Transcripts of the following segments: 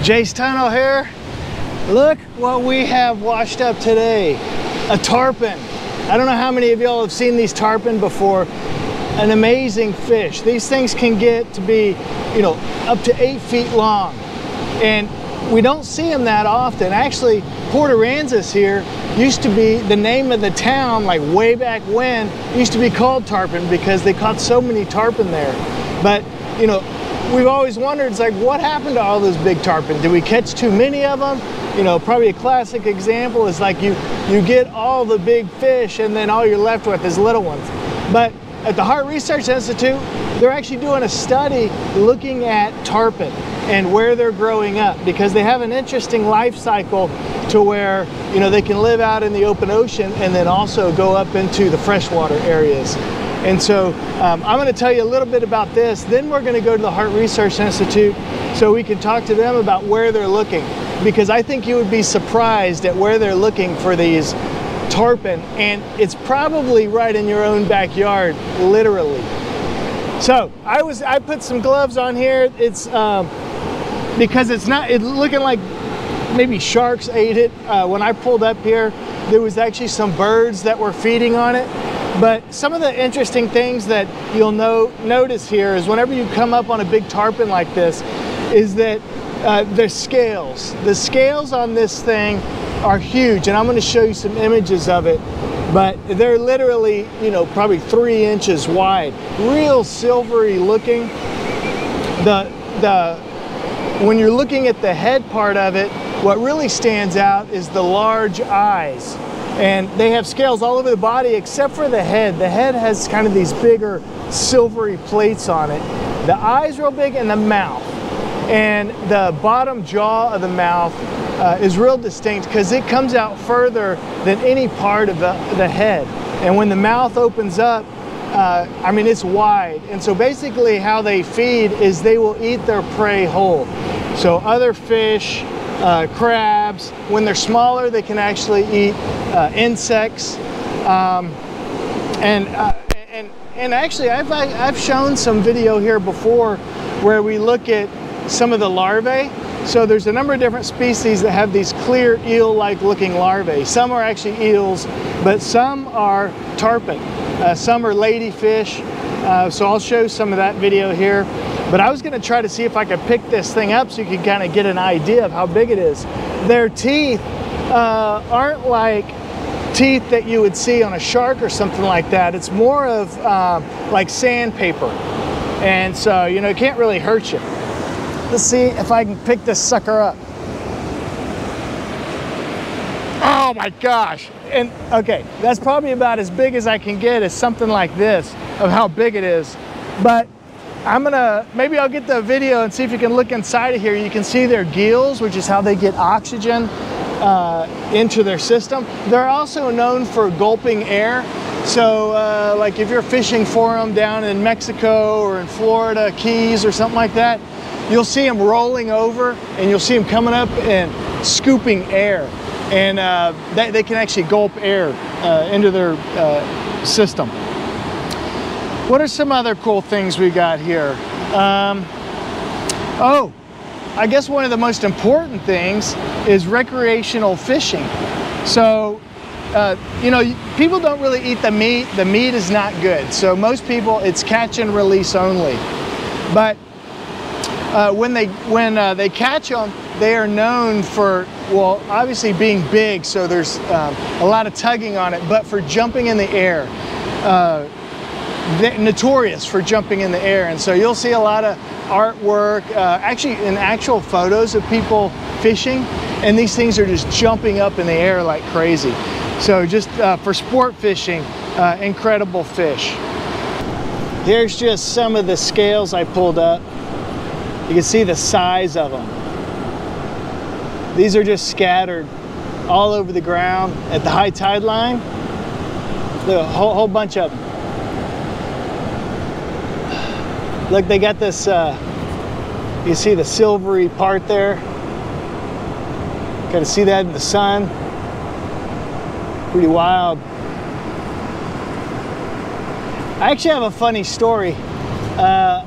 Jace Tunnell here. Look what we have washed up today. A tarpon. I don't know how many of y'all have seen these tarpon before. An amazing fish. These things can get to be, you know, up to eight feet long. And we don't see them that often. Actually, Port Aransas here used to be the name of the town, like way back when, used to be called Tarpon because they caught so many tarpon there. But, you know, we've always wondered, it's like, what happened to all those big tarpon? Did we catch too many of them? You know, probably a classic example is like you, you get all the big fish and then all you're left with is little ones. But at the Harte Research Institute, they're actually doing a study looking at tarpon and where they're growing up because they have an interesting life cycle to where you know they can live out in the open ocean and then also go up into the freshwater areas. And so um, I'm going to tell you a little bit about this. Then we're going to go to the Harte Research Institute so we can talk to them about where they're looking. Because I think you would be surprised at where they're looking for these tarpon and it's probably right in your own backyard literally. So I was I put some gloves on here. It's um, because it's not looking like maybe sharks ate it. Uh, when I pulled up here there was actually some birds that were feeding on it but some of the interesting things that you'll notice here is whenever you come up on a big tarpon like this is that uh, the scales the scales on this thing are huge and I'm going to show you some images of it but they're literally you know probably three inches wide. Real silvery looking. The the when you're looking at the head part of it what really stands out is the large eyes and they have scales all over the body except for the head the head has kind of these bigger silvery plates on it the eyes real big and the mouth and the bottom jaw of the mouth uh, is real distinct because it comes out further than any part of the, the head. And when the mouth opens up, uh, I mean, it's wide. And so basically how they feed is they will eat their prey whole. So other fish, uh, crabs, when they're smaller, they can actually eat uh, insects. Um, and, uh, and, and actually, I've, I've shown some video here before where we look at some of the larvae so there's a number of different species that have these clear eel-like looking larvae. Some are actually eels, but some are tarpon. Uh, some are ladyfish. Uh, so I'll show some of that video here. But I was gonna try to see if I could pick this thing up so you could kind of get an idea of how big it is. Their teeth uh, aren't like teeth that you would see on a shark or something like that. It's more of uh, like sandpaper. And so, you know, it can't really hurt you. Let's see if I can pick this sucker up. Oh my gosh. And okay, that's probably about as big as I can get is something like this of how big it is. But I'm gonna, maybe I'll get the video and see if you can look inside of here. You can see their gills, which is how they get oxygen uh, into their system. They're also known for gulping air. So uh, like if you're fishing for them down in Mexico or in Florida, Keys or something like that, you'll see them rolling over and you'll see them coming up and scooping air. And uh, they, they, can actually gulp air uh, into their uh, system. What are some other cool things we got here? Um, oh, I guess one of the most important things is recreational fishing. So, uh, you know, people don't really eat the meat. The meat is not good. So most people, it's catch and release only. But uh, when they when uh, they catch them, they are known for well, obviously being big, so there's um, a lot of tugging on it, but for jumping in the air. Notorious for jumping in the air, and so you'll see a lot of artwork, uh, actually in actual photos of people fishing, and these things are just jumping up in the air like crazy. So just uh, for sport fishing, uh, incredible fish. Here's just some of the scales I pulled up. You can see the size of them. These are just scattered all over the ground at the high tide line. Look, a whole, whole bunch of them. Look, they got this, uh, you see the silvery part there? Got to see that in the sun. Pretty wild. I actually have a funny story. Uh,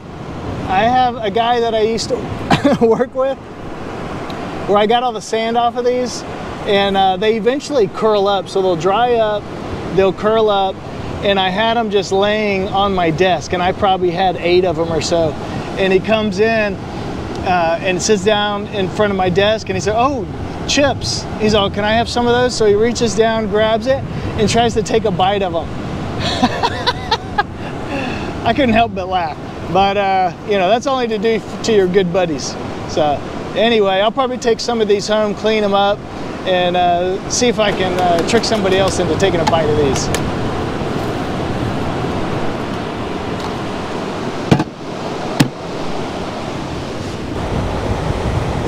I have a guy that I used to work with, where I got all the sand off of these and uh, they eventually curl up. So they'll dry up, they'll curl up, and I had them just laying on my desk and I probably had eight of them or so. And he comes in uh, and sits down in front of my desk and he said, oh, chips. He's all, can I have some of those? So he reaches down, grabs it, and tries to take a bite of them. I couldn't help but laugh. But, uh, you know, that's only to do to your good buddies. So anyway, I'll probably take some of these home, clean them up, and uh, see if I can uh, trick somebody else into taking a bite of these.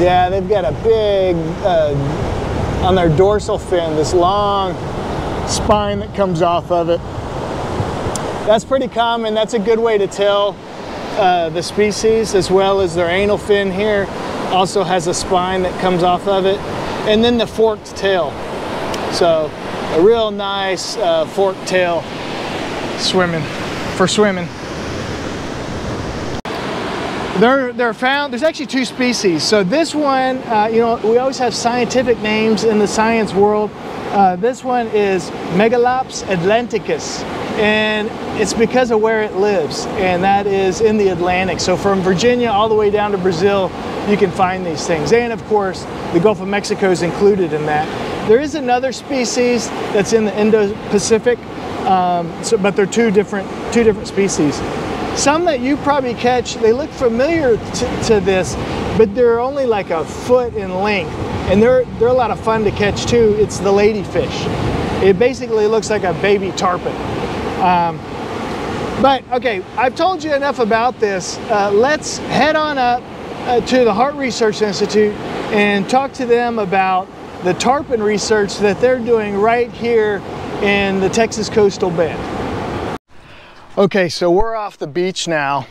Yeah, they've got a big, uh, on their dorsal fin, this long spine that comes off of it. That's pretty common. That's a good way to tell uh, the species as well as their anal fin here also has a spine that comes off of it. And then the forked tail. So a real nice uh, forked tail swimming, for swimming. They're, they're found, there's actually two species. So this one, uh, you know, we always have scientific names in the science world. Uh, this one is Megalops atlanticus, and it's because of where it lives, and that is in the Atlantic. So from Virginia all the way down to Brazil, you can find these things. And of course, the Gulf of Mexico is included in that. There is another species that's in the Indo-Pacific, um, so, but they're two different, two different species. Some that you probably catch, they look familiar to, to this, but they're only like a foot in length. And they're, they're a lot of fun to catch too. It's the ladyfish. It basically looks like a baby tarpon. Um, but okay, I've told you enough about this. Uh, let's head on up uh, to the Harte Research Institute and talk to them about the tarpon research that they're doing right here in the Texas coastal bend. Okay, so we're off the beach now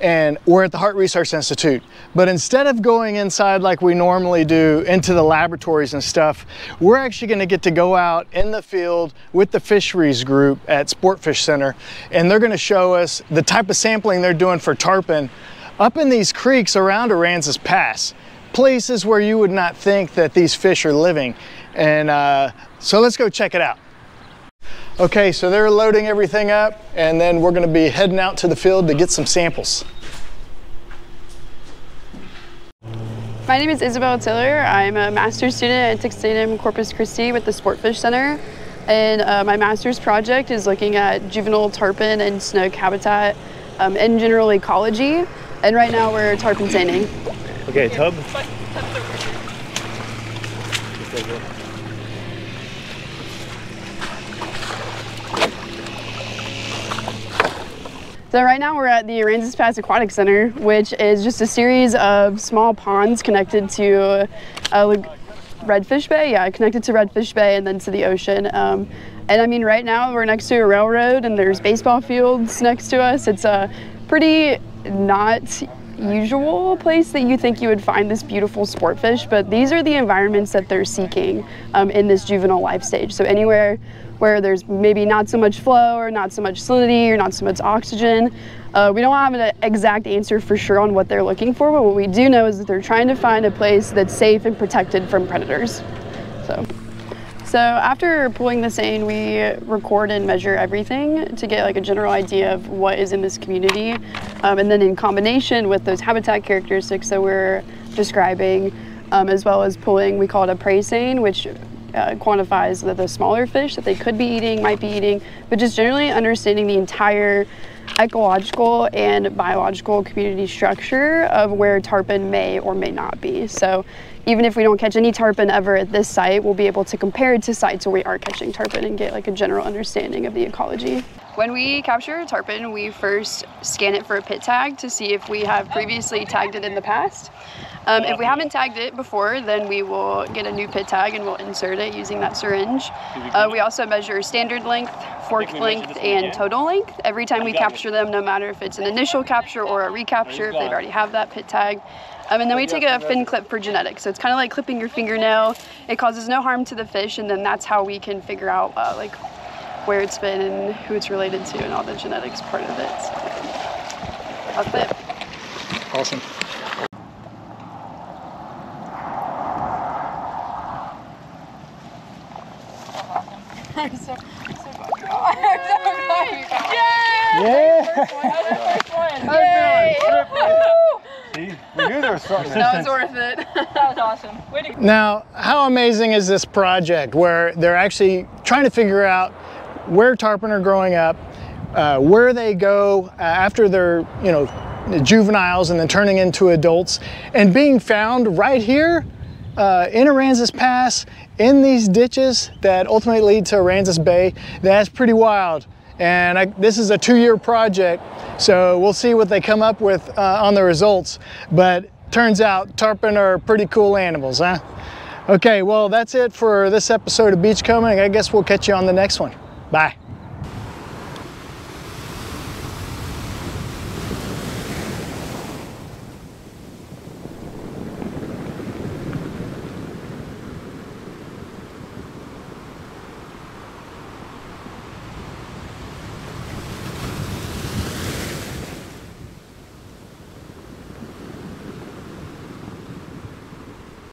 and we're at the Harte Research Institute. But instead of going inside like we normally do into the laboratories and stuff, we're actually gonna get to go out in the field with the fisheries group at Sportfish Center, and they're gonna show us the type of sampling they're doing for tarpon up in these creeks around Aransas Pass, places where you would not think that these fish are living. And uh, so let's go check it out. Okay, so they're loading everything up and then we're gonna be heading out to the field to get some samples. My name is Isabel Tiller. I'm a master's student at Texas A&M Corpus Christi with the Sportfish Center. And uh, my master's project is looking at juvenile tarpon and snook habitat um, and general ecology. And right now we're tarpon seining. Okay, tub. So right now we're at the Aransas Pass Aquatic Center, which is just a series of small ponds connected to uh, Redfish Bay, yeah, connected to Redfish Bay and then to the ocean. Um, and I mean, right now we're next to a railroad and there's baseball fields next to us. It's a pretty not usual place that you think you would find this beautiful sport fish, but these are the environments that they're seeking um, in this juvenile life stage. So anywhere where there's maybe not so much flow or not so much salinity or not so much oxygen. Uh, we don't have an exact answer for sure on what they're looking for, but what we do know is that they're trying to find a place that's safe and protected from predators. So. So after pulling the seine, we record and measure everything to get like a general idea of what is in this community. Um, and then in combination with those habitat characteristics that we're describing, um, as well as pulling, we call it a prey seine, which uh, quantifies the, the smaller fish that they could be eating, might be eating, but just generally understanding the entire ecological and biological community structure of where tarpon may or may not be. So even if we don't catch any tarpon ever at this site, we'll be able to compare it to sites where we are catching tarpon and get like a general understanding of the ecology. When we capture a tarpon, we first scan it for a pit tag to see if we have previously tagged it in the past. Um, if we haven't tagged it before, then we will get a new pit tag and we'll insert it using that syringe. Uh, we also measure standard length, fork length, and total length every time we capture them, no matter if it's an initial capture or a recapture, if they've already have that pit tag. Um, and then we take a fin clip for genetics. So it's kind of like clipping your fingernail. It causes no harm to the fish, and then that's how we can figure out uh, like where it's been and who it's related to and all the genetics part of it. So that's it. Awesome. I'm so, so glad you got I'm so glad you got Yeah. Yay! See, we knew there was something. That was worth it. that was awesome. Way to go. Now, how amazing is this project where they're actually trying to figure out where tarpon are growing up, uh, where they go uh, after they're, you know, juveniles and then turning into adults, and being found right here uh, in Aransas Pass in these ditches that ultimately lead to Aransas Bay. That's pretty wild. And I, this is a two-year project, so we'll see what they come up with uh, on the results. But turns out tarpon are pretty cool animals, huh? Okay, well that's it for this episode of Beachcombing. I guess we'll catch you on the next one. Bye.